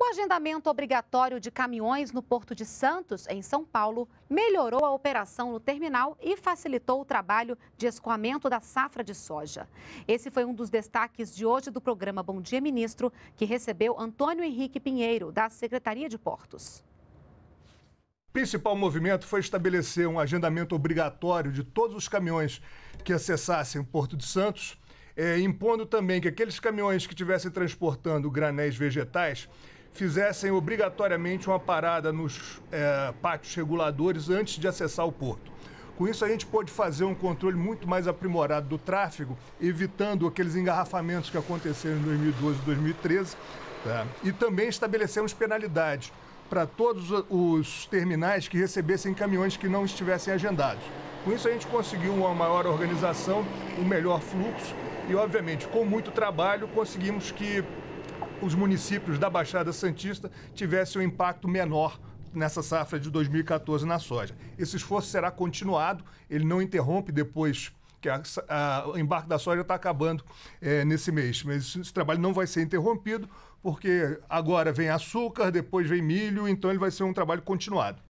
O agendamento obrigatório de caminhões no Porto de Santos, em São Paulo, melhorou a operação no terminal e facilitou o trabalho de escoamento da safra de soja. Esse foi um dos destaques de hoje do programa Bom Dia Ministro, que recebeu Antônio Henrique Pinheiro, da Secretaria de Portos. O principal movimento foi estabelecer um agendamento obrigatório de todos os caminhões que acessassem o Porto de Santos, é, impondo também que aqueles caminhões que estivessem transportando granéis vegetais fizessem obrigatoriamente uma parada nos é, pátios reguladores antes de acessar o porto. Com isso, a gente pôde fazer um controle muito mais aprimorado do tráfego, evitando aqueles engarrafamentos que aconteceram em 2012 e 2013. Tá? E também estabelecemos penalidades para todos os terminais que recebessem caminhões que não estivessem agendados. Com isso, a gente conseguiu uma maior organização, um melhor fluxo e, obviamente, com muito trabalho, conseguimos que os municípios da Baixada Santista tivessem um impacto menor nessa safra de 2014 na soja. Esse esforço será continuado, ele não interrompe depois que a, a, o embarque da soja está acabando é, nesse mês. Mas esse trabalho não vai ser interrompido, porque agora vem açúcar, depois vem milho, então ele vai ser um trabalho continuado.